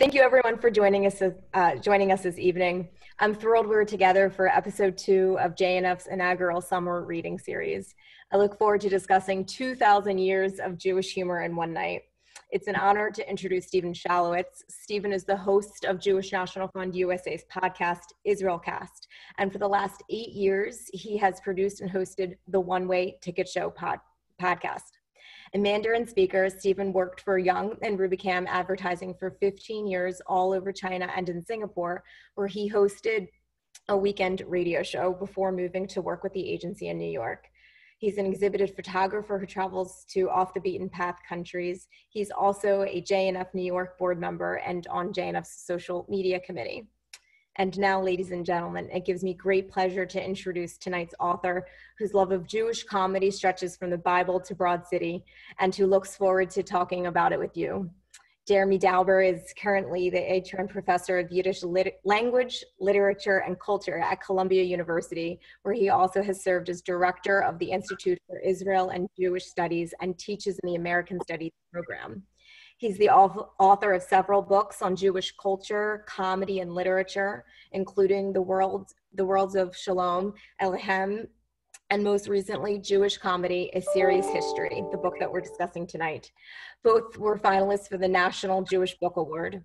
Thank you everyone for joining us, uh, joining us this evening. I'm thrilled we're together for episode two of JNF's inaugural summer reading series. I look forward to discussing 2,000 years of Jewish humor in one night. It's an honor to introduce Steven Shalowitz. Steven is the host of Jewish National Fund USA's podcast, IsraelCast. And for the last eight years, he has produced and hosted the One Way Ticket Show pod, podcast. A Mandarin speaker, Steven worked for Young and Rubicam Advertising for 15 years all over China and in Singapore, where he hosted a weekend radio show before moving to work with the agency in New York. He's an exhibited photographer who travels to off the beaten path countries. He's also a JNF New York board member and on JNF's social media committee. And now, ladies and gentlemen, it gives me great pleasure to introduce tonight's author, whose love of Jewish comedy stretches from the Bible to Broad City, and who looks forward to talking about it with you. Jeremy Dauber is currently the interim professor of Yiddish lit- language, literature, and culture at Columbia University, where he also has served as director of the Institute for Israel and Jewish Studies and teaches in the American Studies program. He's the author of several books on Jewish culture, comedy, and literature, including The World, The Worlds of Sholem Aleichem, and most recently, Jewish Comedy, A Serious History, the book that we're discussing tonight. Both were finalists for the National Jewish Book Award.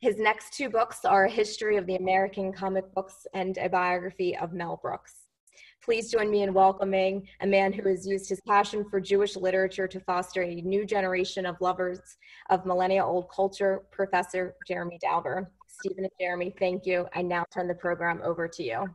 His next two books are A History of the American Comic Books and a biography of Mel Brooks. Please join me in welcoming a man who has used his passion for Jewish literature to foster a new generation of lovers of millennia old culture, Professor Jeremy Dauber. Steven and Jeremy, thank you. I now turn the program over to you.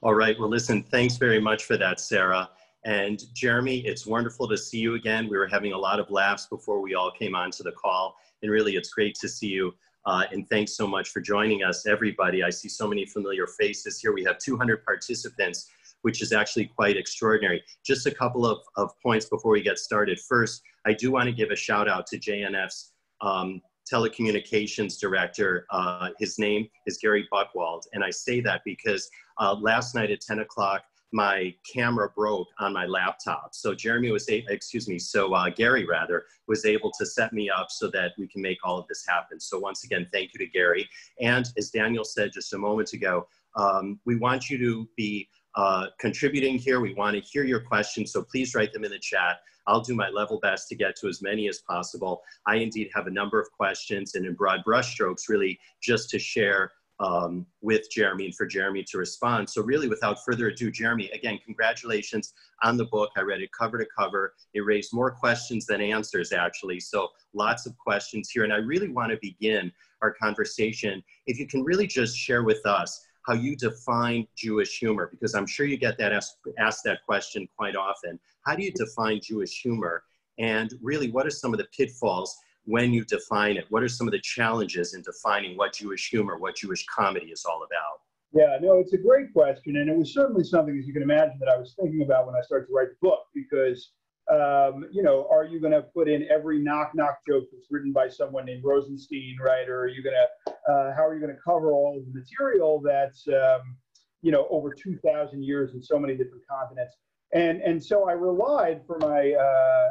All right. Well, listen, thanks very much for that, Sarah. And Jeremy, it's wonderful to see you again. We were having a lot of laughs before we all came onto the call. And really, it's great to see you. Uh, and thanks so much for joining us, everybody. I see so many familiar faces here. We have 200 participants which is actually quite extraordinary. Just a couple of, of points before we get started. First, I do want to give a shout out to JNF's um, telecommunications director. Uh, his name is Gary Buckwald. And I say that because uh, last night at 10 o'clock, my camera broke on my laptop. So Jeremy was, a, excuse me, so uh, Gary rather, was able to set me up so that we can make all of this happen. So once again, thank you to Gary. And as Daniel said just a moment ago, um, we want you to be uh, contributing here. We want to hear your questions, so please write them in the chat. I'll do my level best to get to as many as possible. I indeed have a number of questions and in broad brushstrokes, really just to share um, with Jeremy and for Jeremy to respond. So really without further ado, Jeremy, again, congratulations on the book. I read it cover to cover. It raised more questions than answers actually. So lots of questions here. And I really want to begin our conversation. If you can really just share with us how you define Jewish humor, because I'm sure you get that asked, asked that question quite often. How do you define Jewish humor? And really, what are some of the pitfalls when you define it? What are some of the challenges in defining what Jewish humor, what Jewish comedy is all about? Yeah, no, it's a great question. And it was certainly something, as you can imagine, that I was thinking about when I started to write the book, because um, you know, are you going to put in every knock knock joke that's written by someone named Rosenstein, right? Or are you going to, uh, how are you going to cover all of the material that's, um, you know, over 2,000 years in so many different continents? And, and so I relied for my, uh,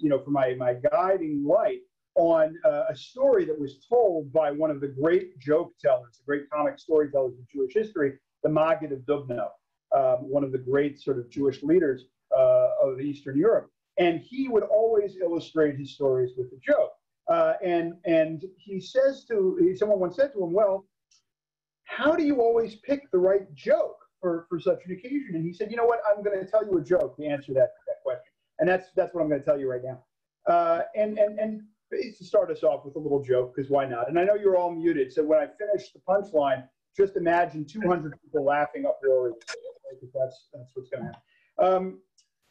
you know, for my, my guiding light on uh, a story that was told by one of the great joke tellers, the great comic storytellers of Jewish history, the Maggid of Dubno, um, one of the great sort of Jewish leaders uh, of Eastern Europe. And he would always illustrate his stories with a joke. Uh, and and he says to someone once said to him, "Well, how do you always pick the right joke for, for such an occasion?" And he said, "You know what? I'm going to tell you a joke to answer that, that question, and that's that's what I'm going to tell you right now." Uh, and and and to start us off with a little joke, because why not? And I know you're all muted, so when I finish the punchline, just imagine 200 people laughing uproariously. That's that's what's going to happen. Um,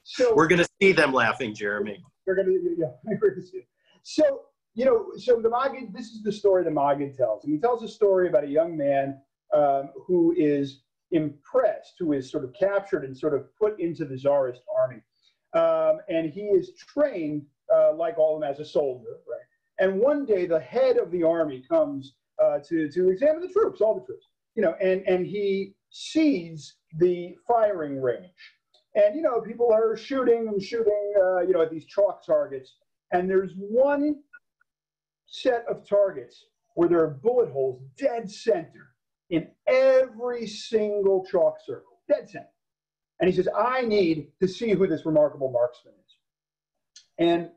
so we're going to see them laughing, Jeremy. We're going to, yeah, we're going to see. So you know, so the Maggid, this is the story the Maggid tells, and he tells a story about a young man um, who is impressed, who is sort of captured and sort of put into the czarist army, um, and he is trained uh, like all of them as a soldier, right? And one day, the head of the army comes uh, to to examine the troops, all the troops, you know, and and he sees the firing range and, you know, people are shooting and shooting, uh, you know, at these chalk targets. And there's one set of targets where there are bullet holes dead center in every single chalk circle, dead center. And he says, I need to see who this remarkable marksman is. And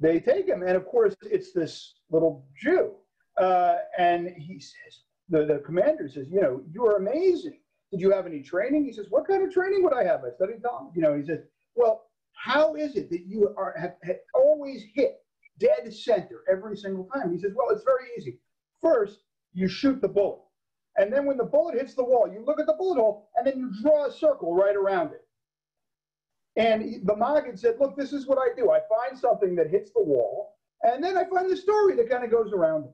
they take him, and of course, it's this little Jew. Uh, and he says, the, the commander says, You know, you're amazing. Did you have any training? He says, What kind of training would I have? I studied Tom. You know, he says, Well, how is it that you are have, have always hit dead center every single time? He says, Well, it's very easy. First, you shoot the bullet. And then when the bullet hits the wall, you look at the bullet hole and then you draw a circle right around it. And the Maggid said, Look, this is what I do. I find something that hits the wall, and then I find the story that kind of goes around it.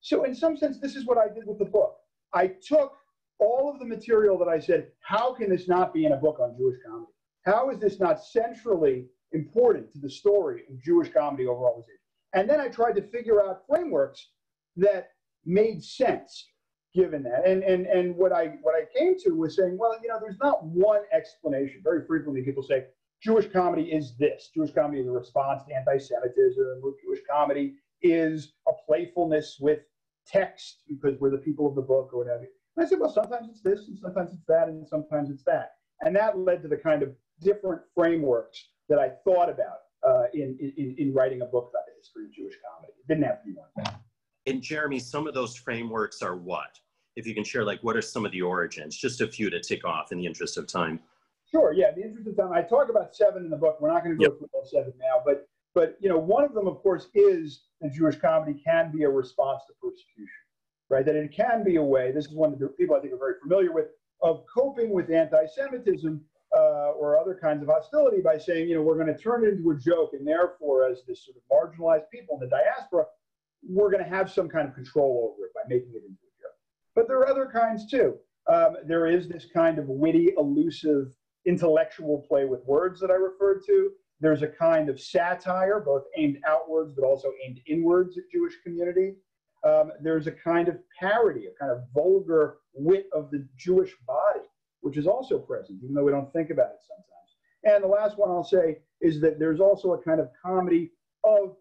So, in some sense, this is what I did with the book. I took all of the material that I said, How can this not be in a book on Jewish comedy? How is this not centrally important to the story of Jewish comedy overall? And then I tried to figure out frameworks that made sense given that. And and and what I what I came to was saying, well, you know, there's not one explanation. Very frequently people say, Jewish comedy is this. Jewish comedy is a response to anti-Semitism. Jewish comedy is a playfulness with text because we're the people of the book or whatever. And I said, well, sometimes it's this, and sometimes it's that, and sometimes it's that. And that led to the kind of different frameworks that I thought about uh, in, in, in writing a book about the history of Jewish comedy. It didn't have to be one. And Jeremy, some of those frameworks are what? If you can share, like, what are some of the origins? Just a few to tick off in the interest of time. Sure. Yeah. The interest of time. I talk about seven in the book. We're not going to go yep. through all seven now, but but you know, one of them, of course, is that Jewish comedy can be a response to persecution, right? That it can be a way. This is one of the people I think are very familiar with of coping with anti-Semitism uh, or other kinds of hostility by saying, you know, we're going to turn it into a joke, and therefore, as this sort of marginalized people in the diaspora, we're going to have some kind of control over it by making it into a joke. But there are other kinds too. Um, there is this kind of witty, elusive intellectual play with words that I referred to. There's a kind of satire, both aimed outwards but also aimed inwards at Jewish community. Um, there's a kind of parody, a kind of vulgar wit of the Jewish body, which is also present, even though we don't think about it sometimes. And the last one I'll say is that there's also a kind of comedy of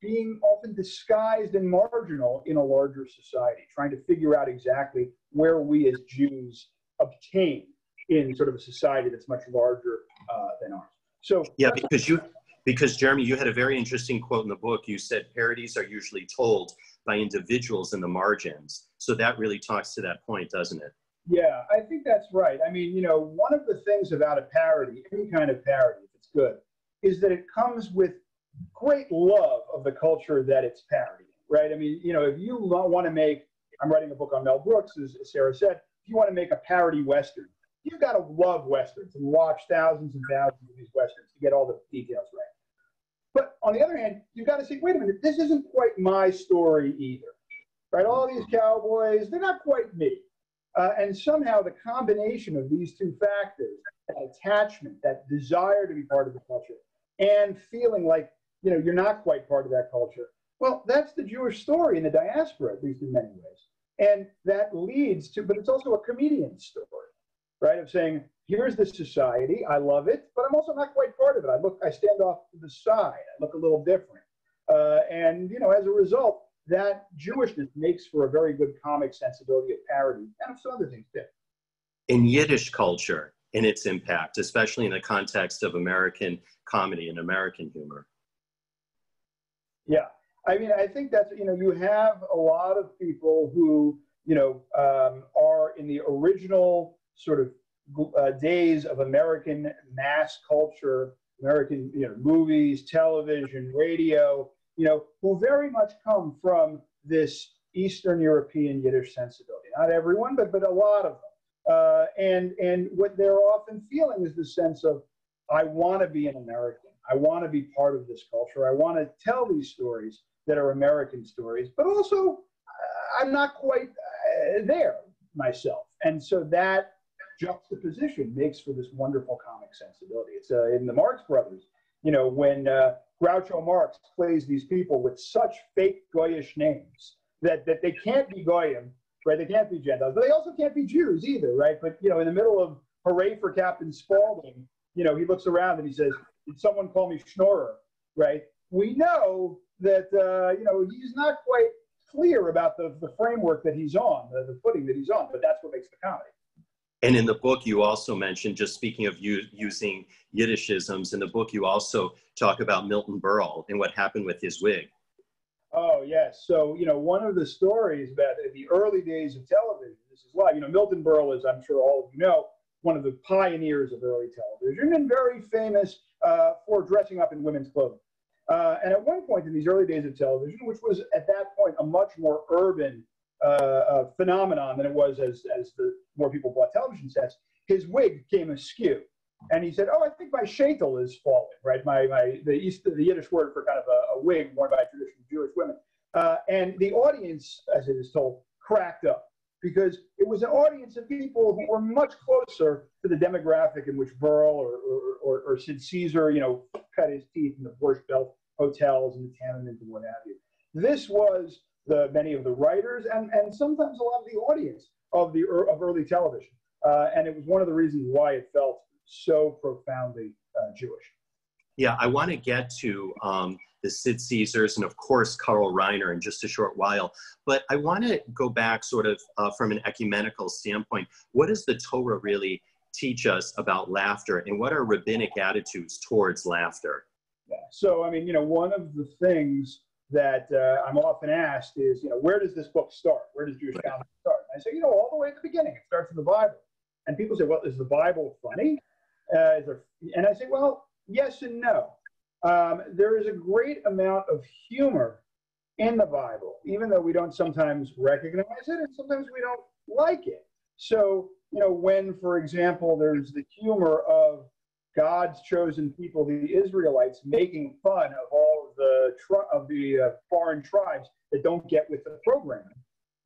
being often disguised and marginal in a larger society, trying to figure out exactly where we as Jews obtain in sort of a society that's much larger uh, than ours. So yeah, because you because Jeremy, you had a very interesting quote in the book. You said parodies are usually told by individuals in the margins. So that really talks to that point, doesn't it? Yeah, I think that's right. I mean, you know, one of the things about a parody, any kind of parody, if it's good, is that it comes with great love of the culture that it's parodying, right? I mean, you know, if you want to make, I'm writing a book on Mel Brooks, as Sarah said, if you want to make a parody Western, you've got to love westerns and watch thousands and thousands of these westerns to get all the details right. But on the other hand, you've got to say, wait a minute, this isn't quite my story either, right? All these cowboys, they're not quite me. Uh, and somehow the combination of these two factors, that attachment, that desire to be part of the culture, and feeling like you know you're not quite part of that culture, well, that's the Jewish story in the diaspora, at least in many ways. And that leads to, but it's also a comedian's story right? Of saying, here's the society, I love it, but I'm also not quite part of it. I look, I stand off to the side, I look a little different. Uh, and, you know, as a result, that Jewishness makes for a very good comic sensibility of parody and of some other things too. In Yiddish culture, in its impact, especially in the context of American comedy and American humor. Yeah, I mean, I think that's, you know, you have a lot of people who, you know, um, are in the original sort of uh, days of American mass culture, American you know, movies, television, radio, you know, who very much come from this Eastern European Yiddish sensibility. Not everyone, but, but a lot of them. Uh, and, and what they're often feeling is the sense of, I want to be an American. I want to be part of this culture. I want to tell these stories that are American stories, but also uh, I'm not quite uh, there myself. And so that juxtaposition makes for this wonderful comic sensibility. It's uh, in the Marx Brothers, you know, when uh, Groucho Marx plays these people with such fake Goyish names that, that they can't be Goyim, right? They can't be Gentiles, but they also can't be Jews either, right? But, you know, in the middle of Hooray for Captain Spaulding, you know, he looks around and he says, Did someone call me Schnorrer, right? We know that, uh, you know, he's not quite clear about the, the framework that he's on, the, the footing that he's on, but that's what makes the comedy. And in the book, you also mentioned, just speaking of using Yiddishisms, in the book, you also talk about Milton Berle and what happened with his wig. Oh, yes. So, you know, one of the stories about the early days of television, this is why, you know, Milton Berle is, I'm sure all of you know, one of the pioneers of early television and very famous uh, for dressing up in women's clothing. Uh, and at one point in these early days of television, which was at that point a much more urban uh, phenomenon than it was as, as the more people bought television sets, his wig came askew. And he said, "Oh, I think my shaitel is falling, right? My, my the East, the Yiddish word for kind of a, a wig worn by traditional Jewish women." Uh, and the audience, as it is told, cracked up because it was an audience of people who were much closer to the demographic in which Berle or, or, or, or Sid Caesar, you know, cut his teeth in the Borscht Belt hotels and the tenements and what have you. This was the many of the writers and, and sometimes a lot of the audience of the of early television, uh, and it was one of the reasons why it felt so profoundly uh, Jewish. Yeah, I want to get to um, the Sid Caesars and of course Carl Reiner in just a short while, but I want to go back sort of uh, from an ecumenical standpoint. What does the Torah really teach us about laughter, and what are rabbinic attitudes towards laughter? Yeah. So, I mean, you know, one of the things that uh, I'm often asked is, you know, where does this book start? Where does Jewish right. start? And I say, you know, all the way at the beginning. It starts in the Bible. And people say, well, is the Bible funny? Uh, there, and I say, well, yes and no. Um, there is a great amount of humor in the Bible, even though we don't sometimes recognize it and sometimes we don't like it. So, you know, when, for example, there's the humor of God's chosen people, the Israelites, making fun of all of the of the uh, foreign tribes that don't get with the program.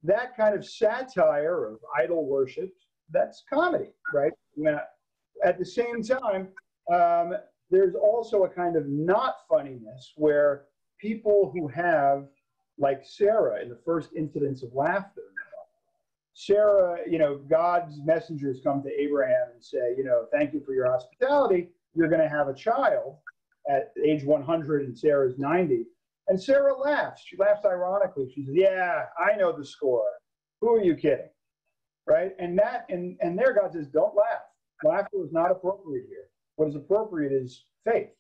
That kind of satire of idol worship, that's comedy, right? Now, at the same time, um, there's also a kind of not funniness where people who have, like Sarah in the first incidents of laughter, Sarah, you know, God's messengers come to Abraham and say, you know, thank you for your hospitality. You're going to have a child at age 100 and Sarah's 90. And Sarah laughs. She laughs ironically. She says, yeah, I know the score. Who are you kidding? Right? And that, and, and there God says, don't laugh. Laughter is not appropriate here. What is appropriate is faith.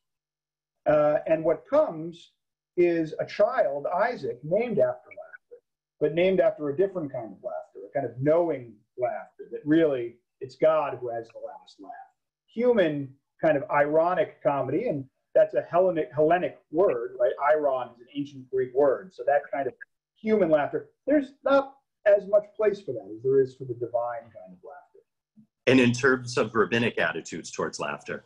Uh, and what comes is a child, Isaac, named after laughter, but named after a different kind of laughter kind of knowing laughter that really it's God who has the last laugh. Human kind of ironic comedy, and that's a Hellenic, Hellenic word, right? Iron is an ancient Greek word. So that kind of human laughter, there's not as much place for that as there is for the divine kind of laughter. And in terms of rabbinic attitudes towards laughter?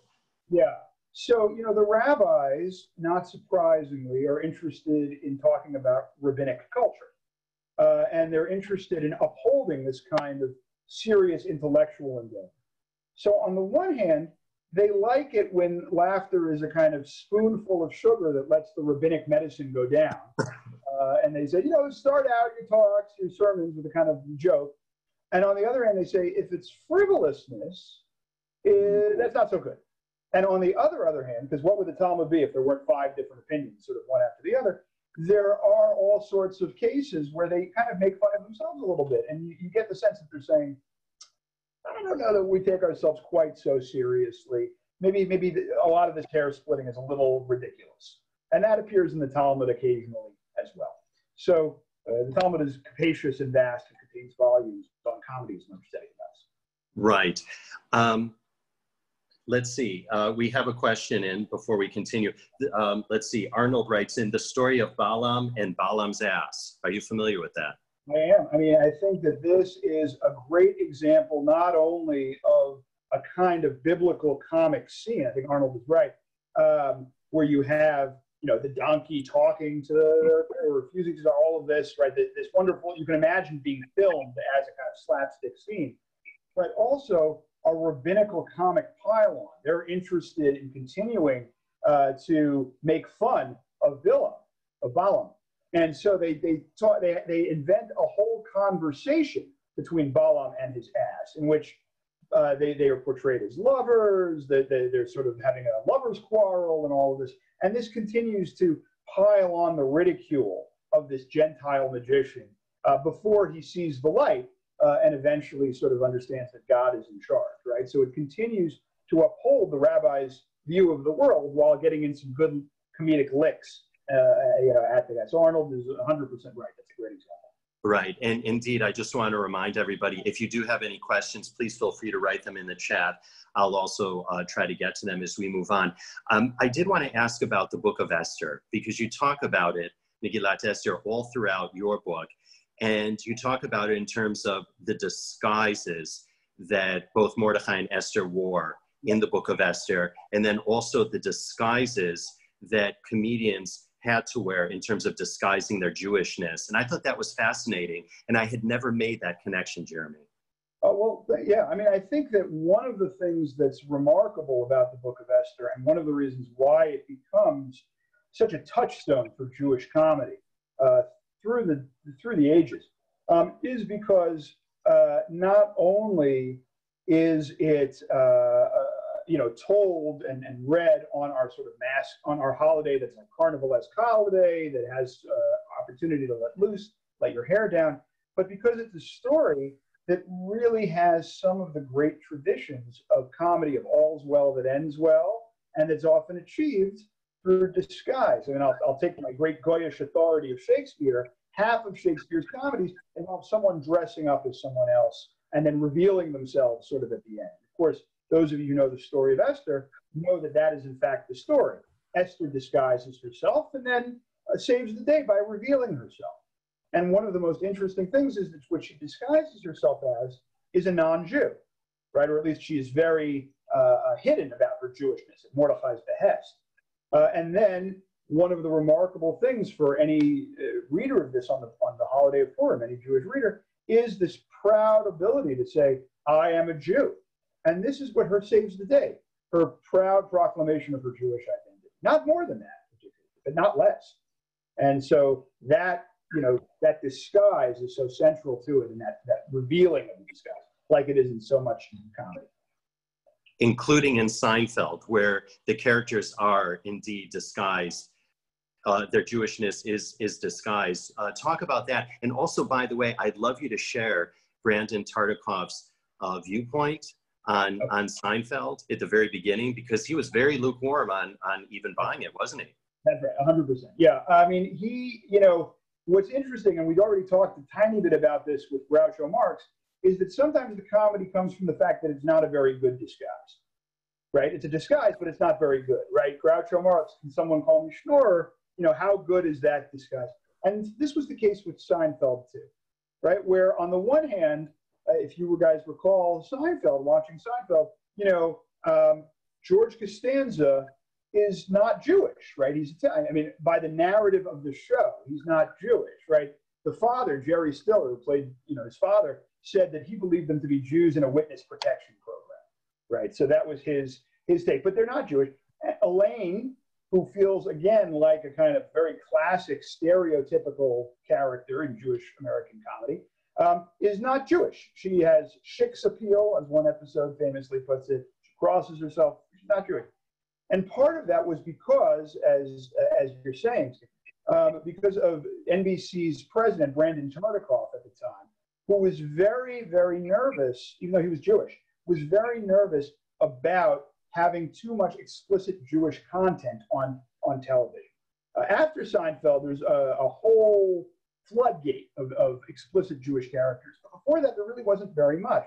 Yeah. So, you know, the rabbis, not surprisingly, are interested in talking about rabbinic culture uh, and they're interested in upholding this kind of serious intellectual endeavor. So, on the one hand, they like it when laughter is a kind of spoonful of sugar that lets the rabbinic medicine go down. Uh, and they say, you know, start out your talks, your sermons with a kind of joke. And on the other hand, they say, if it's frivolousness, eh, that's not so good. And on the other other hand, because what would the Talmud be if there weren't five different opinions, sort of one after the other? There are all sorts of cases where they kind of make fun of themselves a little bit. And you, you get the sense that they're saying, I don't know that we take ourselves quite so seriously. Maybe, maybe the, a lot of this hair splitting is a little ridiculous. And that appears in the Talmud occasionally as well. So uh, the Talmud is capacious and vast and contains volumes on comedies and upsetting us. Right. Um, let's see. Uh, we have a question in before we continue. Um, let's see. Arnold writes in the story of Balaam and Balaam's ass. Are you familiar with that? I am. I mean, I think that this is a great example not only of a kind of biblical comic scene. I think Arnold is right, um, where you have you know the donkey talking to the, or refusing to all of this, right? This wonderful you can imagine being filmed as a kind of slapstick scene, but also a rabbinical comic pylon. They're interested in continuing uh, to make fun of of Balaam. And so they, they, they, they invent a whole conversation between Balaam and his ass, in which uh, they, they are portrayed as lovers, they, they, they're sort of having a lover's quarrel and all of this. And this continues to pile on the ridicule of this Gentile magician uh, before he sees the light uh, and eventually sort of understands that God is in charge, right? So it continues to uphold the rabbi's view of the world while getting in some good comedic licks, uh, you know, at the guy. So Arnold is 100% right. That's a great example. Right. And indeed, I just want to remind everybody if you do have any questions, please feel free to write them in the chat. I'll also uh, try to get to them as we move on. Um, I did want to ask about the book of Esther because you talk about it, Megillat Esther, all throughout your book. And you talk about it in terms of the disguises that both Mordecai and Esther wore in the book of Esther, and then also the disguises that comedians had to wear in terms of disguising their Jewishness. And I thought that was fascinating. And I had never made that connection, Jeremy. Oh, well, yeah. I mean, I think that one of the things that's remarkable about the book of Esther, and one of the reasons why it becomes such a touchstone for Jewish comedy uh, through, the, through the ages, um, is because uh, not only is it uh, uh you know, told and, and read on our sort of mass, on our holiday that's a carnivalesque holiday that has uh, opportunity to let loose, let your hair down. But because it's a story that really has some of the great traditions of comedy of all's well that ends well, and it's often achieved through disguise. I mean, I'll, I'll take my great Goyish authority of Shakespeare. Half of Shakespeare's comedies involve someone dressing up as someone else and then revealing themselves sort of at the end. Of course, those of you who know the story of Esther know that that is in fact the story. Esther disguises herself and then uh, saves the day by revealing herself. And one of the most interesting things is that what she disguises herself as is a non-Jew, right? Or at least she is very uh, uh hidden about her Jewishness at Mordecai's behest. Uh, and then one of the remarkable things for any uh, reader of this on the, on the holiday of Purim, any Jewish reader, is this proud ability to say, I am a Jew. And this is what her saves the day her proud proclamation of her Jewish identity. Not more than that, but not less. And so that, you know, that disguise is so central to it and that, that revealing of the disguise, like it is in so much comedy. Including in Seinfeld, where the characters are indeed disguised. Uh, their Jewishness is is disguised. Uh, talk about that, and also, by the way, I'd love you to share Brandon Tartikoff's uh, viewpoint on okay. on Seinfeld at the very beginning because he was very lukewarm on on even buying it, wasn't he? That's right, 100. percent Yeah, I mean, he, you know, what's interesting, and we've already talked a tiny bit about this with Groucho Marx, is that sometimes the comedy comes from the fact that it's not a very good disguise, right? It's a disguise, but it's not very good, right? Groucho Marx, can someone call me Schnorrer? You know, how good is that disguise? And this was the case with Seinfeld too, right? Where on the one hand, uh, if you guys recall Seinfeld, watching Seinfeld, you know, um, George Costanza is not Jewish, right? He's Italian. I mean, by the narrative of the show, he's not Jewish, right? The father, Jerry Stiller, who played, you know, his father, said that he believed them to be Jews in a witness protection program, right? So that was his his take. But they're not Jewish. Elaine, who feels again like a kind of very classic stereotypical character in Jewish American comedy, um, is not Jewish. She has shiksa appeal, as one episode famously puts it. She crosses herself. She's not Jewish. And part of that was because, as, as you're saying, um, because of NBC's president, Brandon Tartikoff at the time, who was very, very nervous, even though he was Jewish, was very nervous about having too much explicit Jewish content on, on television. Uh, after Seinfeld, there's a, a whole floodgate of, of explicit Jewish characters. But before that, there really wasn't very much.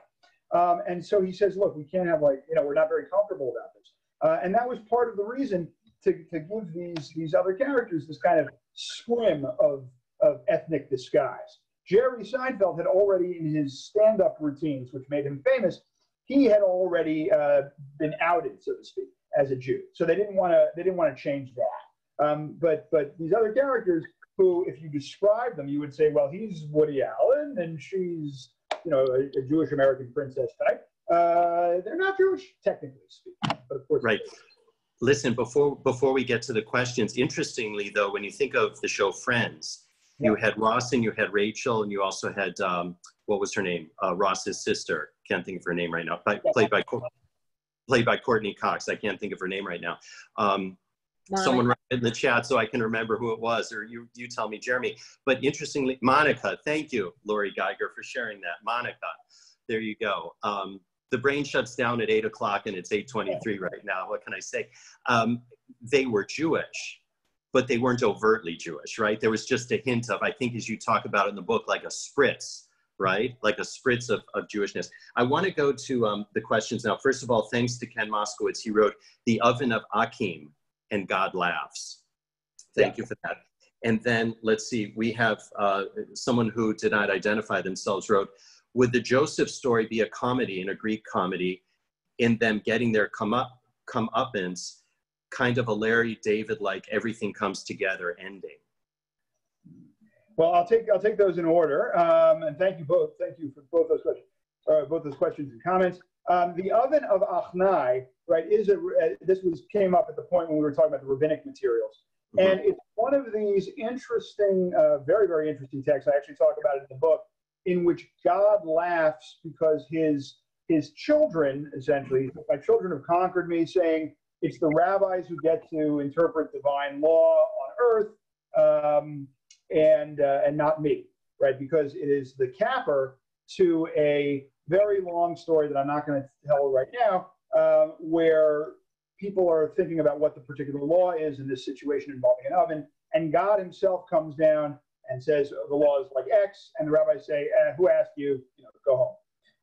Um, and so he says, look, we can't have like, you know, we're not very comfortable about this. Uh, and that was part of the reason to, to give these, these other characters this kind of scrim of, of ethnic disguise. Jerry Seinfeld had already, in his stand up routines, which made him famous, he had already uh, been outed, so to speak, as a Jew. So they didn't want to they didn't want to change that. Um, but but these other characters who, if you describe them, you would say, well, he's Woody Allen and she's, you know, a, a Jewish American princess type. Uh, they're not Jewish, technically speaking, but of course. Right. Listen, before before we get to the questions, interestingly though, when you think of the show Friends, yeah. you had Ross and you had Rachel, and you also had um, what was her name? Uh, Ross's sister. Can't think of her name right now. By, played by played by Courteney Cox. I can't think of her name right now. Um, someone write in the chat so I can remember who it was, or you, you tell me, Jeremy. But interestingly, Monica, thank you, Lori Geiger, for sharing that. Monica, there you go. Um, the brain shuts down at eight o'clock and it's 8.23 right now. What can I say? Um, they were Jewish, but they weren't overtly Jewish, right? There was just a hint of, I think as you talk about in the book, like a spritz, right? Like a spritz of, of Jewishness. I want to go to um, the questions now. First of all, thanks to Ken Moskowitz. He wrote The Oven of Achnai and God Laughs. Thank yeah. you for that. And then let's see, we have uh, someone who did not identify themselves wrote, would the Joseph story be a comedy in a Greek comedy in them getting their come up come uppance, kind of a Larry David like everything comes together ending? Well, I'll take I'll take those in order. Um, and thank you both. Thank you for both those questions, uh, both those questions and comments. Um, the oven of Achnai, right, is a uh, this was came up at the point when we were talking about the rabbinic materials, mm-hmm. and it's one of these interesting, uh, very very interesting texts. I actually talk about it in the book, in which God laughs because his his children, essentially, my children have conquered me, saying it's the rabbis who get to interpret divine law on earth. Um, and uh, and not me, right? Because it is the capper to a very long story that I'm not going to tell right now, um, where people are thinking about what the particular law is in this situation involving an oven, and God Himself comes down and says the law is like X, and the rabbis say, eh, "Who asked you? You know, go home,"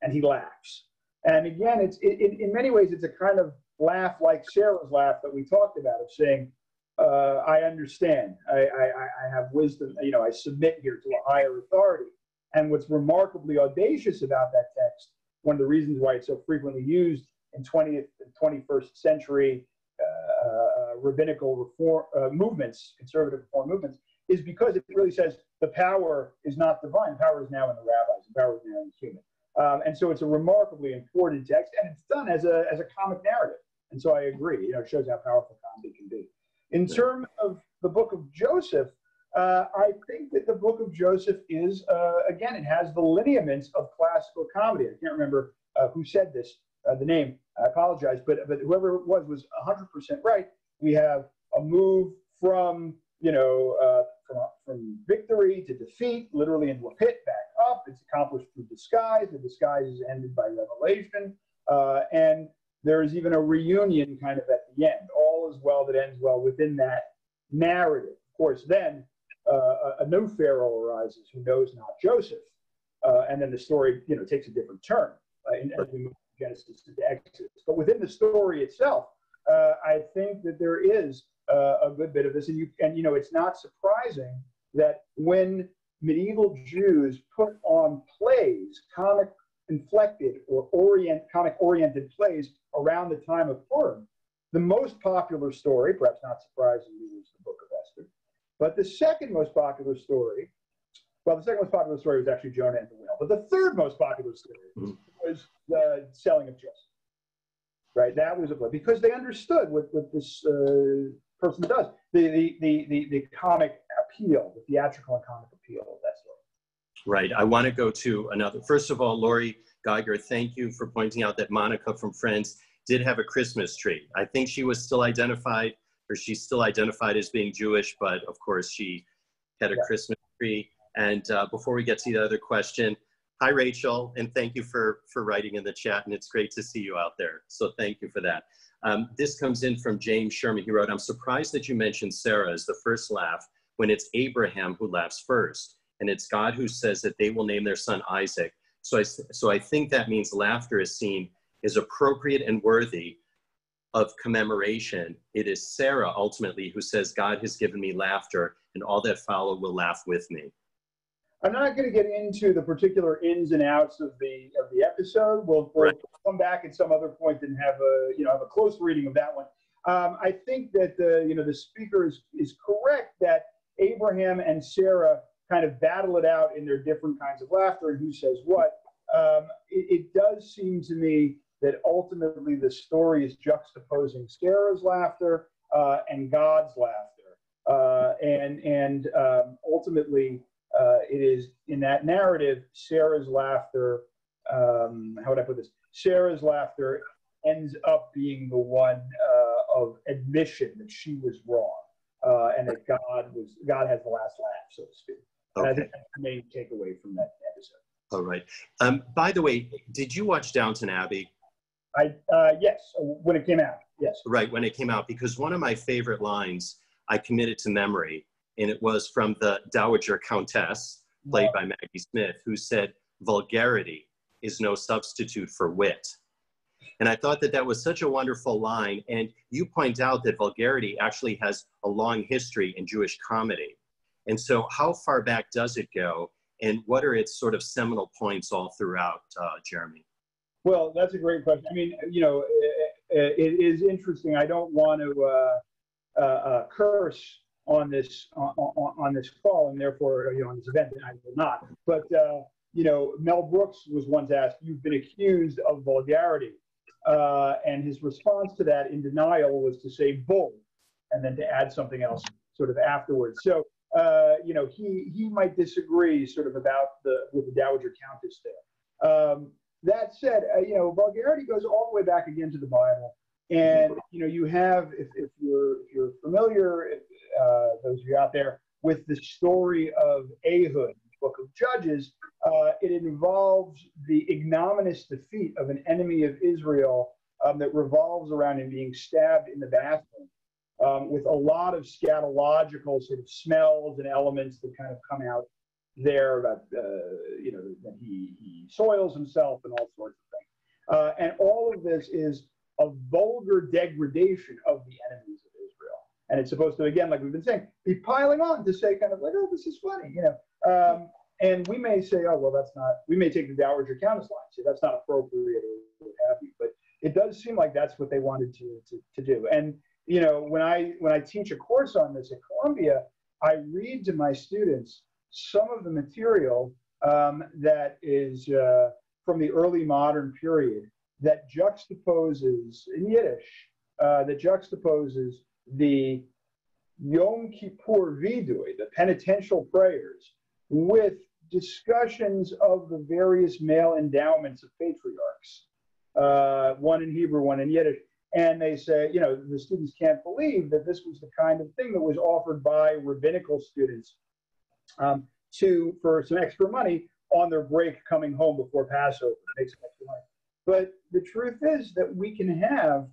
and he laughs. And again, it's it, in many ways it's a kind of laugh like Sarah's laugh that we talked about of saying, uh, I understand. I, I, I have wisdom. You know, I submit here to a higher authority. And what's remarkably audacious about that text, one of the reasons why it's so frequently used in 20th and 21st century uh, uh, rabbinical reform uh, movements, conservative reform movements, is because it really says the power is not divine. Power is now in the rabbis. The power is now in the human. Um, and so it's a remarkably important text, and it's done as a, as a comic narrative. And so I agree. You know, it shows how powerful comedy can be. In terms of the book of Joseph, uh, I think that the book of Joseph is, uh, again, it has the lineaments of classical comedy. I can't remember uh, who said this, uh, the name, I apologize, but, but whoever it was was 100% right. We have a move from, you know, uh, from, from victory to defeat, literally into a pit, back up. It's accomplished through disguise. The disguise is ended by revelation. Uh, and there is even a reunion kind of at the end. All is well that ends well within that narrative. Of course, then uh, a new Pharaoh arises who knows not Joseph, uh, and then the story, you know, takes a different turn uh, in, as we move from Genesis to Exodus. But within the story itself, uh, I think that there is uh, a good bit of this, and you and you know, it's not surprising that when medieval Jews put on plays, comic inflected or orient, comic oriented plays around the time of Purim. The most popular story, perhaps not surprisingly, was the Book of Esther. But the second most popular story, well, the second most popular story was actually Jonah and the whale. But the third most popular story mm-hmm. was the selling of Joseph. Right, that was a play because they understood what, what this uh, person does. The, the, the, the, the comic appeal, the theatrical and comic appeal of that story. Right. I want to go to another. First of all, Lori Geiger, thank you for pointing out that Monica from Friends did have a Christmas tree. I think she was still identified, or she's still identified as being Jewish, but of course she had a yeah. Christmas tree. And uh, before we get to the other question, hi Rachel, and thank you for for writing in the chat, and it's great to see you out there. So thank you for that. Um, this comes in from James Sherman. He wrote, "I'm surprised that you mentioned Sarah as the first laugh when it's Abraham who laughs first, and it's God who says that they will name their son Isaac." So I so I think that means laughter is seen is appropriate and worthy of commemoration. It is Sarah ultimately who says, God has given me laughter, and all that follow will laugh with me. I'm not going to get into the particular ins and outs of the of the episode. We'll, we'll right. come back at some other point and have a you know have a close reading of that one. Um, I think that the you know the speaker is, is correct that Abraham and Sarah kind of battle it out in their different kinds of laughter and who says what. Um, it, it does seem to me that ultimately the story is juxtaposing Sarah's laughter uh, and God's laughter. Uh, and and um, ultimately, uh, it is in that narrative, Sarah's laughter, um, how would I put this? Sarah's laughter ends up being the one uh, of admission that she was wrong, uh, and that God was God has the last laugh, so to speak. Okay. I think that's the main takeaway from that episode. All right. Um, by the way, did you watch Downton Abbey? I uh, yes, when it came out. Yes. Right when it came out, because one of my favorite lines I committed to memory, and it was from the Dowager Countess, played by Maggie Smith, who said, "Vulgarity is no substitute for wit." And I thought that that was such a wonderful line. And you point out that vulgarity actually has a long history in Jewish comedy. And so, how far back does it go? And what are its sort of seminal points all throughout, uh, Jeremy? Well, that's a great question. I mean, you know, it, it is interesting. I don't want to uh, uh, uh, curse on this on, on, this call, and therefore, you know, on this event, I will not. But uh, you know, Mel Brooks was once asked, "You've been accused of vulgarity," uh, and his response to that, in denial, was to say "bull," and then to add something else sort of afterwards. So uh, you know, he he might disagree sort of about the with the Dowager Countess there. Um, that said, uh, you know, vulgarity goes all the way back again to the Bible, and you know, you have if, if you're if you're familiar, if, uh, those of you out there, with the story of Ehud, Book of Judges, uh, it involves the ignominious defeat of an enemy of Israel um, that revolves around him being stabbed in the bathroom um, with a lot of scatological sort of smells and elements that kind of come out there about, uh, you know, that he, he soils himself and all sorts of things. Uh, and all of this is a vulgar degradation of the enemies of Israel. And it's supposed to, again, like we've been saying, be piling on to say kind of like, oh, this is funny, you know. Um, and we may say, oh, well, that's not, we may take the Dowager Countess line, say that's not appropriate or what have you. But it does seem like that's what they wanted to, to, to do. And you know, when I when I teach a course on this at Columbia, I read to my students some of the material um, that is uh, from the early modern period that juxtaposes in Yiddish uh, that juxtaposes the Yom Kippur Vidui, the penitential prayers, with discussions of the various male endowments of patriarchs, uh, one in Hebrew, one in Yiddish and they say, you know, the students can't believe that this was the kind of thing that was offered by rabbinical students um, to for some extra money on their break coming home before Passover. Extra money. But the truth is that we can have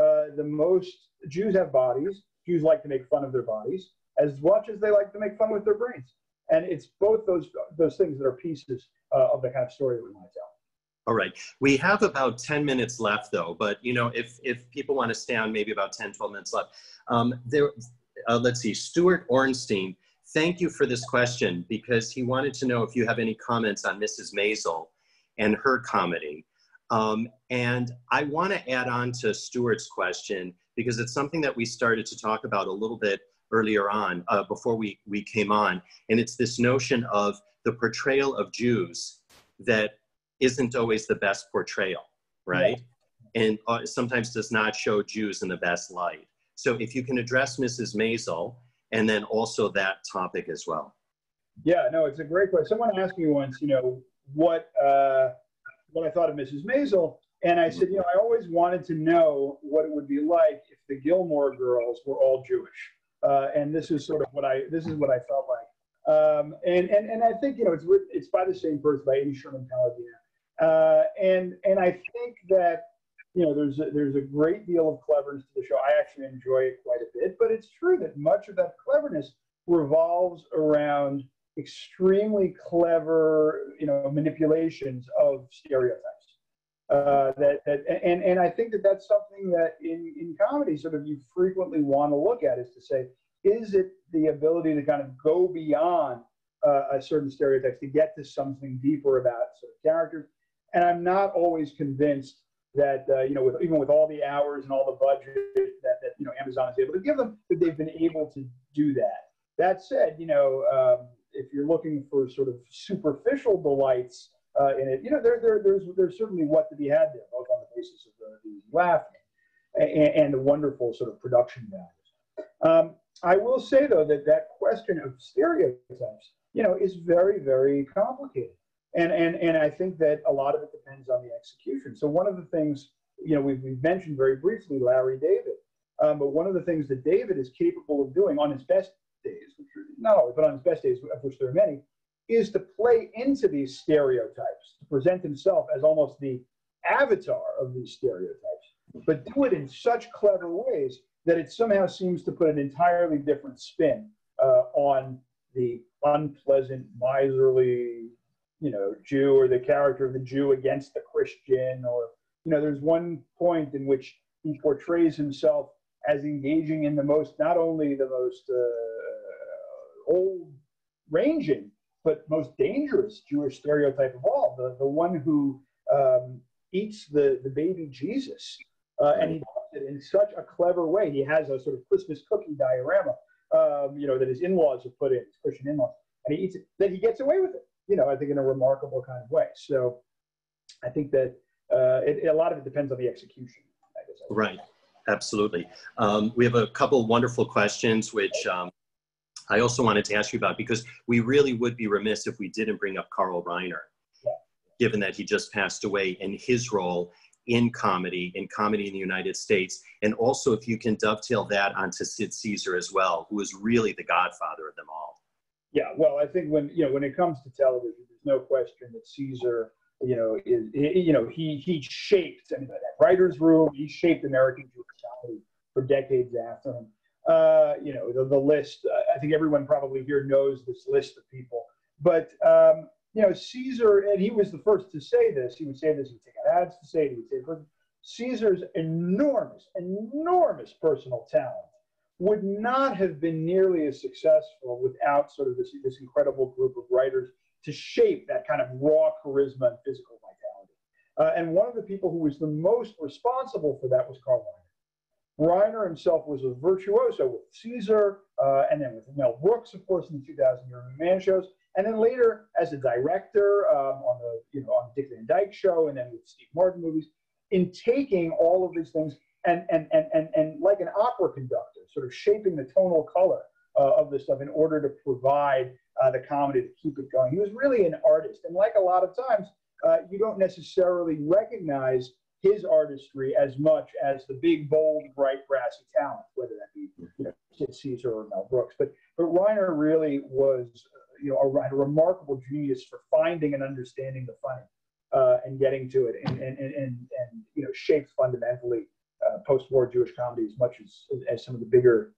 uh, the most Jews have bodies. Jews like to make fun of their bodies as much as they like to make fun with their brains. And it's both those those things that are pieces uh, of the kind of story that we want to tell. All right. We have about 10 minutes left though, but you know, if, if people want to stay on maybe about 10, 12 minutes left. Um, there, uh, let's see, Stuart Ornstein, thank you for this question because he wanted to know if you have any comments on Mrs. Maisel and her comedy. Um, and I want to add on to Stuart's question because it's something that we started to talk about a little bit earlier on uh, before we, we came on. And it's this notion of the portrayal of Jews that isn't always the best portrayal, right? Yeah. And uh, sometimes does not show Jews in the best light. So if you can address Mrs. Maisel and then also that topic as well. Yeah, no, it's a great question. Someone asked me once, you know, what uh, what I thought of Mrs. Maisel, and I said, you know, I always wanted to know what it would be like if the Gilmore girls were all Jewish. Uh, and this is sort of what I this is what I felt like. Um, and, and and I think you know it's it's by the same person by Amy Sherman Palladino. Uh, and and I think that you know there's a, there's a great deal of cleverness to the show. I actually enjoy it quite a bit, but it's true that much of that cleverness revolves around extremely clever you know manipulations of stereotypes. Uh, that, that and and I think that that's something that in in comedy sort of you frequently want to look at is to say is it the ability to kind of go beyond uh, a certain stereotypes to get to something deeper about sort of characters and I'm not always convinced that uh, you know, with, even with all the hours and all the budget that, that you know Amazon is able to give them, that they've been able to do that. That said, you know, um, if you're looking for sort of superficial delights uh, in it, you know, there, there, there's there's certainly what to be had there, both on the basis of the, the laughing and, and, the wonderful sort of production values. Um, I will say though that that question of stereotypes, you know, is very very complicated and and and I think that a lot of it depends on the execution. So one of the things you know, we've, we've mentioned very briefly Larry David. Um, but one of the things that David is capable of doing on his best days, which are, not always, but on his best days, of which there are many, is to play into these stereotypes, to present himself as almost the avatar of these stereotypes, but do it in such clever ways that it somehow seems to put an entirely different spin uh, on the unpleasant, miserly, you know, Jew or the character of the Jew against the Christian, or you know, there's one point in which he portrays himself as engaging in the most, not only the most uh, old ranging, but most dangerous Jewish stereotype of all, the, the one who um, eats the, the baby Jesus. Uh, and he does it in such a clever way. He has a sort of Christmas cookie diorama, um, you know, that his in-laws have put in, his Christian in-laws, and he eats it, that he gets away with it, you know, I think in a remarkable kind of way. So I think that uh, it, a lot of it depends on the execution. I guess. Right. Absolutely. Um, we have a couple wonderful questions, which um, I also wanted to ask you about because we really would be remiss if we didn't bring up Carl Reiner, yeah. given that he just passed away and his role in comedy, in comedy in the United States. And also, if you can dovetail that onto Sid Caesar as well, who is really the godfather of them all. Yeah, well, I think when you know when it comes to television, there's no question that Caesar you know, is, you know, he he shaped I mean, that writer's room. He shaped American Jewish comedy for decades after him. Uh, you know, the, the list. Uh, I think everyone probably here knows this list of people. But um, you know, Caesar, and he was the first to say this. He would say this. He'd take out ads to say it. He would say it. Caesar's enormous, enormous personal talent would not have been nearly as successful without sort of this, this incredible group of writers to shape that kind of raw charisma and physical vitality. Uh, and one of the people who was the most responsible for that was Carl Reiner. Reiner himself was a virtuoso with Caesar, uh, and then with Mel Brooks, of course, in the 2000 Year Man shows, and then later as a director um, on the you know on Dick Van Dyke Show, and then with Steve Martin movies, in taking all of these things and and and and, and like an opera conductor, sort of shaping the tonal color uh, of this stuff in order to provide uh, the comedy to keep it going. He was really an artist, and like a lot of times, uh, you don't necessarily recognize his artistry as much as the big, bold, bright, brassy talent, whether that be you know, Sid Caesar or Mel Brooks. But but Reiner really was, uh, you know, a, a, remarkable genius for finding and understanding the funny uh, and getting to it, and and, and and and you know, shaped fundamentally uh, post-war Jewish comedy as much as as some of the bigger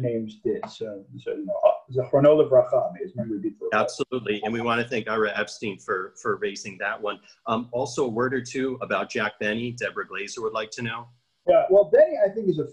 names did. So, so you know, Zachrono Levracha, may his memory be Absolutely, and we want to thank Ira Epstein for for raising that one. Um, also, a word or two about Jack Benny. Deborah Glazer would like to know. Yeah, well, Benny, I think is a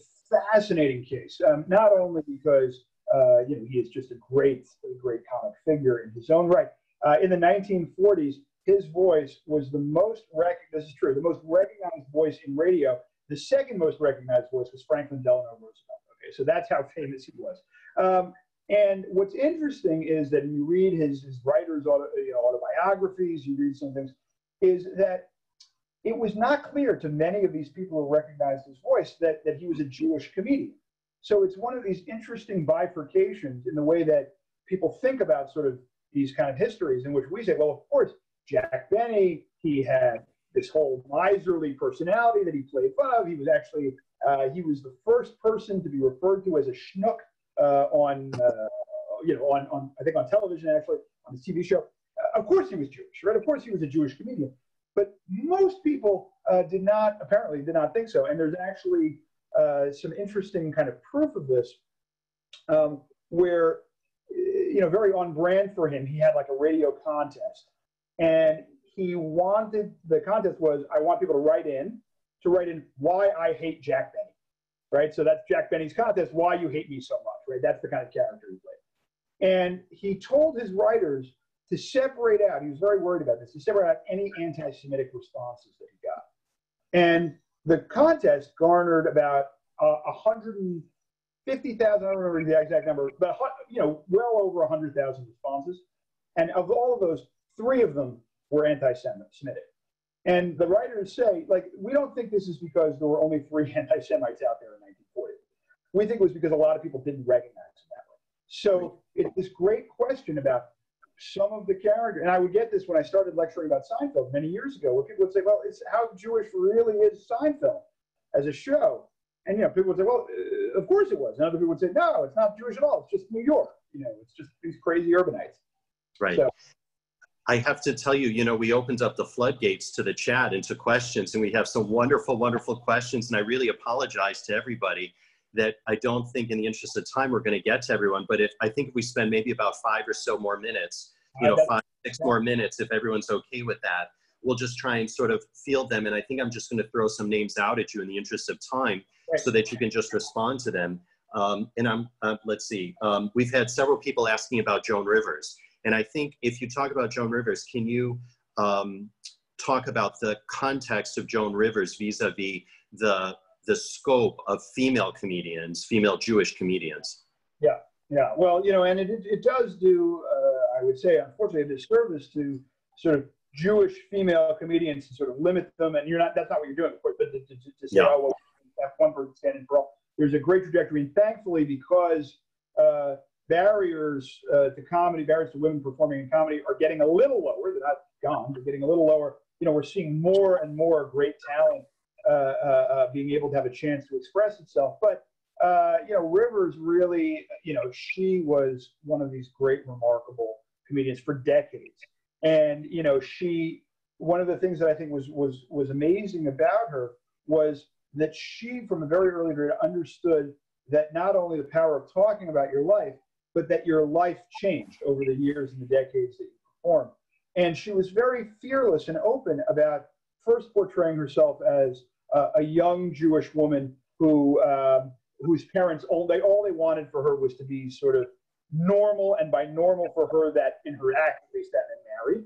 fascinating case. Um, not only because uh, you know he is just a great, a great comic figure in his own right. Uh, in the 1940s, his voice was the most rec- This is true. The most recognized voice in radio. The second most recognized voice was Franklin Delano Roosevelt. Okay, so that's how famous he was. Um, and what's interesting is that you read his, his writer's auto, you know, autobiographies, you read some things, is that it was not clear to many of these people who recognized his voice that, that he was a Jewish comedian. So it's one of these interesting bifurcations in the way that people think about sort of these kind of histories in which we say, well, of course, Jack Benny, he had this whole miserly personality that he played of. He was actually, uh, he was the first person to be referred to as a schnook uh, on, uh, you know, on, on, I think on television actually, on the TV show. Uh, of course he was Jewish, right? Of course he was a Jewish comedian. But most people did not, apparently did not think so. And there's actually some interesting kind of proof of this um, where, you know, very on brand for him, he had like a radio contest. And he wanted, the contest was, I want people to write in, to write in why I hate Jack Benny right? So that's Jack Benny's contest, Why You Hate Me So Much, right? That's the kind of character he played. And he told his writers to separate out, he was very worried about this, to separate out any anti Semitic responses that he got. And the contest garnered about uh, 150,000, I don't remember the exact number, but you know, well over 100,000 responses. And of all of those, three of them were anti Semitic. And the writers say, like, we don't think this is because there were only three anti Semites out there in 1940. We think it was because a lot of people didn't recognize him that way. So it's this great question about some of the character, and I would get this when I started lecturing about Seinfeld many years ago, where people would say, "Well, it's how Jewish really is Seinfeld as a show," and you know, people would say, "Well, uh, of course it was," and other people would say, "No, it's not Jewish at all. It's just New York. You know, it's just these crazy urbanites." Right. So, I have to tell you, you know, we opened up the floodgates to the chat and to questions, and we have some wonderful, wonderful questions. And I really apologize to everybody that I don't think, in the interest of time, we're going to get to everyone. But if I think if we spend maybe about five or so more minutes, you know, five, six more minutes, if everyone's okay with that, we'll just try and sort of field them. And I think I'm just going to throw some names out at you in the interest of time, so that you can just respond to them. Um, and I'm, uh, let's see, um, we've had several people asking about Joan Rivers. And I think if you talk about Joan Rivers, can you um, talk about the context of Joan Rivers vis-a-vis the the scope of female comedians, female Jewish comedians? Yeah, yeah. Well, you know, and it, it does do, uh, I would say, unfortunately, a disservice to sort of Jewish female comedians to sort of limit them. And you're not, that's not what you're doing, of course, but to, to, to say, yeah. oh, well, have one person standing for all. There's a great trajectory. And thankfully, because uh, barriers uh, to comedy, barriers to women performing in comedy are getting a little lower. They're not gone, they're getting a little lower. You know, we're seeing more and more great talent uh, uh, uh, being able to have a chance to express itself. But uh, you know, Rivers really, you know, she was one of these great, remarkable comedians for decades. And you know, she one of the things that I think was was was amazing about her was that she, from a very early period, understood that not only the power of talking about your life, but that your life changed over the years and the decades that you performed. And she was very fearless and open about first portraying herself as uh, a young Jewish woman who um, whose parents all they all they wanted for her was to be sort of normal, and by normal for her that in her act at least that meant married,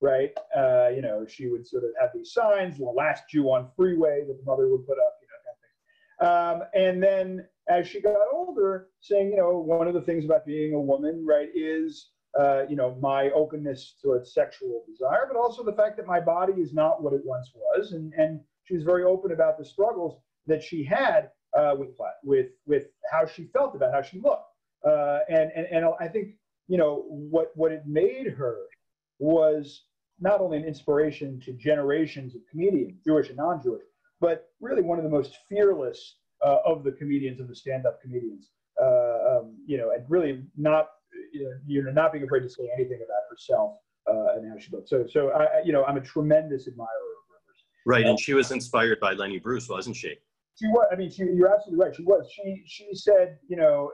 right? Uh, you know, she would sort of have these signs, the last Jew on freeway that the mother would put up, you know, kind of thing. Um, and then as she got older, saying, you know, one of the things about being a woman, right, is, uh, you know, my openness to sexual desire, but also the fact that my body is not what it once was. And, and she was very open about the struggles that she had uh, with, with, with how she felt about how she looked. Uh, and, and, and I think, you know, what, what it made her was not only an inspiration to generations of comedians, Jewish and non-Jewish, but really one of the most fearless uh, of the comedians of the stand-up comedians. Uh, um, you know, and really not you know, you know not being afraid to say anything about herself uh, and how she looks. So, so I, you know, I'm a tremendous admirer of Rivers. Right, and she was inspired by Lenny Bruce, wasn't she? She was. I mean, she, you're absolutely right. She was. She she said, you know,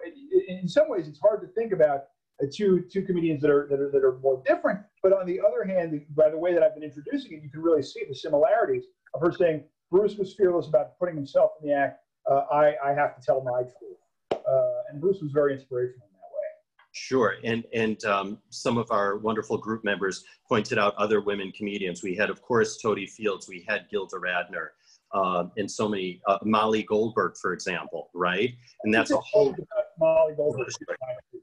in, in some ways, it's hard to think about uh, two two comedians that are that are that are more different. But on the other hand, by the way that I've been introducing it, you can really see the similarities of her saying Bruce was fearless about putting himself in the act uh, I, I have to tell my truth. Uh, and Bruce was very inspirational in that way. Sure, and and um, some of our wonderful group members pointed out other women comedians. We had, of course, Totie Fields. We had Gilda Radner, um, and so many. Uh, Molly Goldberg, for example, right? And that's a whole. Molly Goldberg.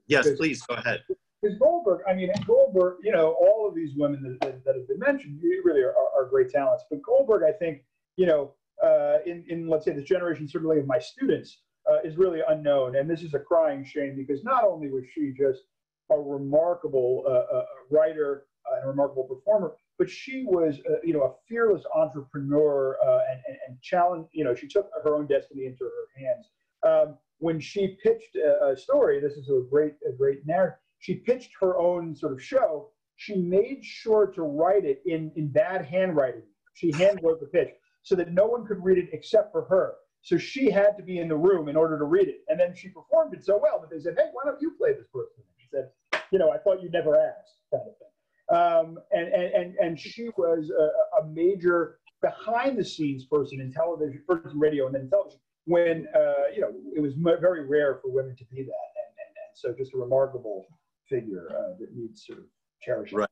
Yes, please go ahead. Because Goldberg, I mean, Goldberg, you know, all of these women that, that, that have been mentioned really are, are great talents. But Goldberg, I think, you know, uh, in, in, let's say, this generation, certainly of my students, uh, is really unknown. And this is a crying shame because not only was she just a remarkable uh, uh writer and a remarkable performer, but she was, uh, you know, a fearless entrepreneur and, and, and challenged, you know, she took her own destiny into her hands. Um, when she pitched a, a, story, this is a great, a great narrative, she pitched her own sort of show. She made sure to write it in, in bad handwriting. She hand wrote the pitch so that no one could read it except for her. So she had to be in the room in order to read it. And then she performed it so well that they said, hey, why don't you play this person? She said, you know, I thought you'd never asked, kind of thing. Um, and, and, and, and she was a, a, major behind the scenes person in television, first in radio and then television, when, uh, you know, it was very rare for women to be that. And, and, and so just a remarkable figure uh, that needs sort of cherishing. Right.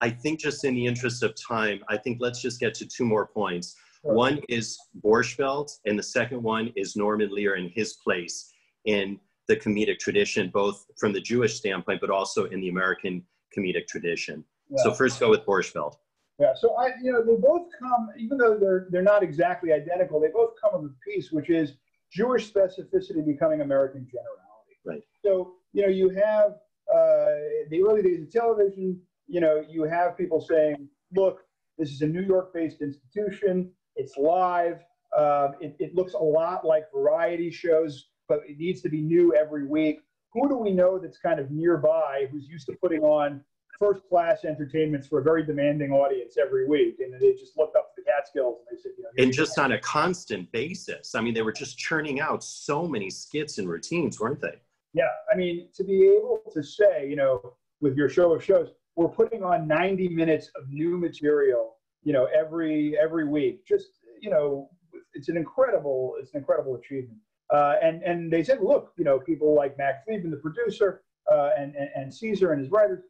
I think just in the interest of time, I think let's just get to two more points. One is Borscht and the second one is Norman Lear and his place in the comedic tradition, both from the Jewish standpoint, but also in the American comedic tradition. Yeah. So first go with Borscht Yeah, so I, you know, they both come, even though they're they're not exactly identical, they both come of a piece, which is Jewish specificity becoming American generality. Right. So you know, you have uh, the early days of television, you know, you have people saying, look, this is a New York based institution, it's live, um, it, it looks a lot like variety shows, but it needs to be new every week. Who do we know that's kind of nearby who's used to putting on first class entertainments for a very demanding audience every week? And they just looked up to the Catskills and they said, you know, and just on a constant basis. I mean, they were just churning out so many skits and routines, weren't they? Yeah, I mean, to be able to say, you know, with your show of shows, we're putting on 90 minutes of new material, you know, every every week. Just, you know, it's an incredible, it's an incredible achievement. Uh, and and they said, look, you know, people like Max Liebman, the producer, uh, and, and and Caesar and his writers,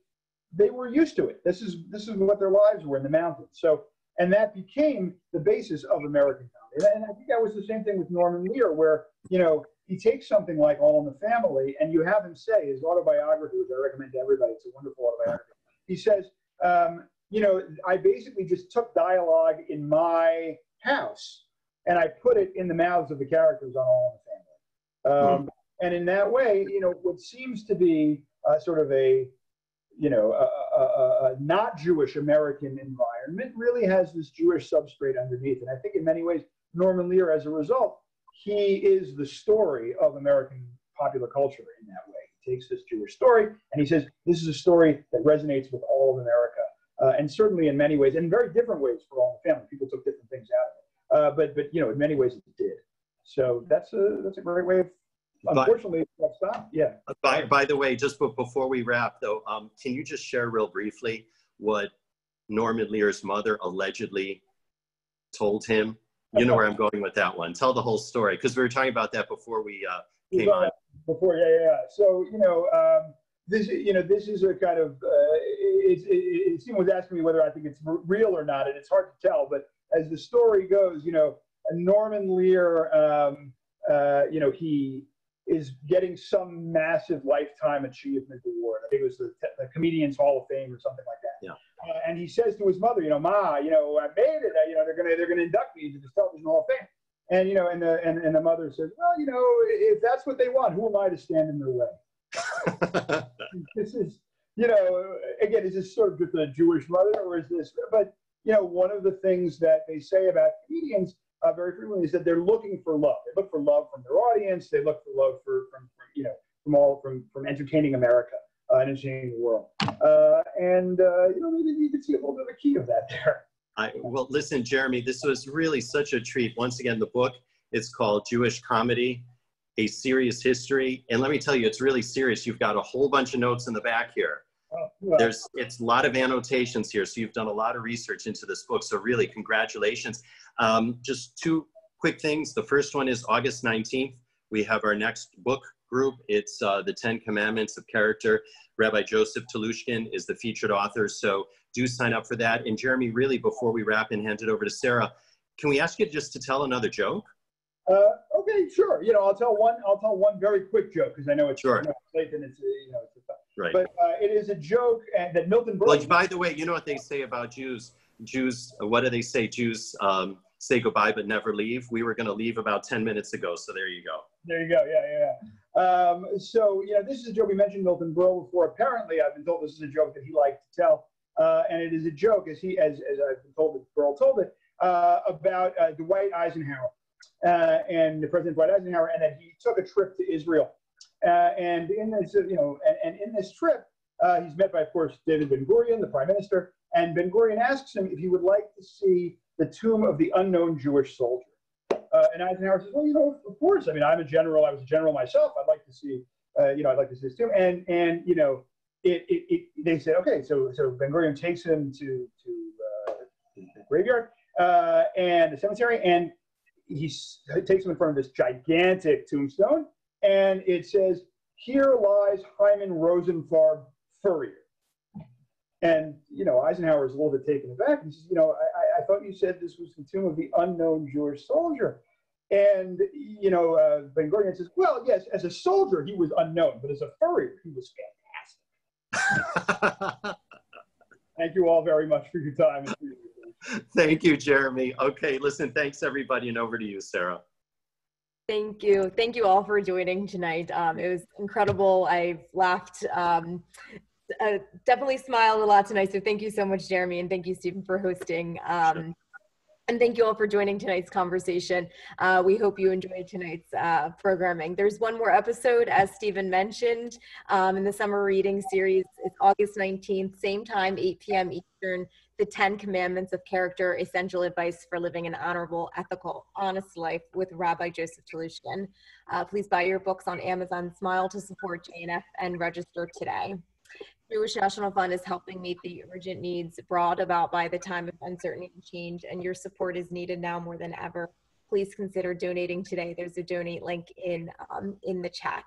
they were used to it. This is this is what their lives were in the mountains. So and that became the basis of American comedy. And I think that was the same thing with Norman Lear, where you know he takes something like All in the Family, and you have him say his autobiography, which I recommend to everybody. It's a wonderful autobiography. He says, um, you know, I basically just took dialogue in my house and I put it in the mouths of the characters on All in the Family. Um, mm-hmm. And in that way, you know, what seems to be uh, sort of a, you know, a, a, a, not Jewish American environment really has this Jewish substrate underneath. And I think in many ways, Norman Lear, as a result, he is the story of American popular culture in that way. He takes this Jewish story and he says, this is a story that resonates with all of America. Uh, and certainly in many ways, in very different ways for all the family. People took different things out of it. Uh, but, but, you know, in many ways it did. So that's a, that's a great way of, unfortunately, but, stop. Yeah. By, by the way, just before we wrap though, um, can you just share real briefly what Norman Lear's mother allegedly told him you know where I'm going with that one. Tell the whole story because we were talking about that before we uh, came on. Before, yeah, yeah. So you know, um, this you know this is a kind of uh, it, it, it, was asking me whether I think it's real or not, and it's hard to tell. But as the story goes, you know, Norman Lear, um, uh, you know, he is getting some massive lifetime achievement award. I think it was the, the Comedians Hall of Fame or something like that. Yeah. Uh, and he says to his mother, you know, Ma, you know, I made it. You know, they're gonna they're gonna induct me into the Television Hall of Fame. And you know, and the and, and the mother says, well, you know, if that's what they want, who am I to stand in their way? this is, you know, again, is this sort of just a Jewish mother, or is this? But you know, one of the things that they say about comedians uh, very frequently is that they're looking for love. They look for love from their audience. They look for love for, from, from you know from all from from entertaining America uh, and entertaining the world. Uh, and uh, you know maybe you could see a little bit of a key of that there. I, well, listen, Jeremy, this was really such a treat. Once again, the book is called Jewish Comedy: A Serious History, and let me tell you, it's really serious. You've got a whole bunch of notes in the back here. Oh, There's it's a lot of annotations here, so you've done a lot of research into this book. So really, congratulations. Um, just two quick things. The first one is August 19th. We have our next book group. It's uh, the Ten Commandments of Character. Rabbi Joseph Telushkin is the featured author. So do sign up for that. And Jeremy, really, before we wrap and hand it over to Sarah, can we ask you just to tell another joke? Uh, okay, sure. You know, I'll tell one. I'll tell one very quick joke because I know it's sure. You know, late and it's you know it's right. But uh, it is a joke and that Milton. Berle well, by the way, you know what they say about Jews. Jews, what do they say? Jews um, say goodbye but never leave. We were going to leave about 10 minutes ago, so there you go. There you go. Yeah, yeah. Um, so, you know, this is a joke. We mentioned Milton Berle before. Apparently, I've been told this is a joke that he liked to tell. Uh, and it is a joke, as he, as, as I've been told that Berle told it, uh, about uh, Dwight Eisenhower uh, and the President Dwight Eisenhower, and that he took a trip to Israel. Uh, and in this, you know, and, and in this trip, uh, he's met by, of course, David Ben Gurion, the prime minister, and Ben Gurion asks him if he would like to see the tomb of the unknown Jewish soldier. Uh, and Eisenhower says, well, you know, of course. I mean, I'm a general. I was a general myself. I'd like to see, uh, you know, I'd like to see this tomb. And, and you know, it, it, it, they said, okay, so, so Ben Gurion takes him to, to uh, the graveyard and the cemetery, and he takes him in front of this gigantic tombstone, and it says, here lies Hyman Rosenfarb Furrier. And, you know, Eisenhower is a little bit taken aback. He says, you know, I, I thought you said this was the tomb of the unknown Jewish soldier. And, you know, uh, Ben Gurion says, well, yes, as a soldier, he was unknown, but as a furrier, he was fantastic. Thank you all very much for your time. Thank you, Jeremy. Okay, listen, thanks everybody, and over to you, Sarah. Thank you. Thank you all for joining tonight. Um, it was incredible. I laughed, um, uh, definitely smiled a lot tonight. So thank you so much, Jeremy, and thank you, Steven, for hosting. Um, and thank you all for joining tonight's conversation. Uh, we hope you enjoyed tonight's uh, programming. There's one more episode, as Steven mentioned, um, in the summer reading series. It's August 19th, same time, 8 p.m. Eastern the 10 commandments of character essential advice for living an honorable ethical honest life with rabbi joseph Telushkin. Uh, please buy your books on amazon smile to support jnf and register today. Jewish national fund is helping meet the urgent needs brought about by the time of uncertainty and change and your support is needed now more than ever. Please consider donating today. There's a donate link in um, in the chat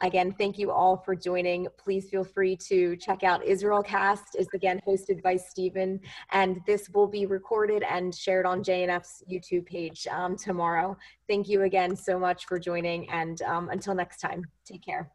Again, thank you all for joining. Please feel free to check out IsraelCast. is again hosted by Steven, and this will be recorded and shared on JNF's YouTube page um, tomorrow. Thank you again so much for joining, and um, until next time, take care.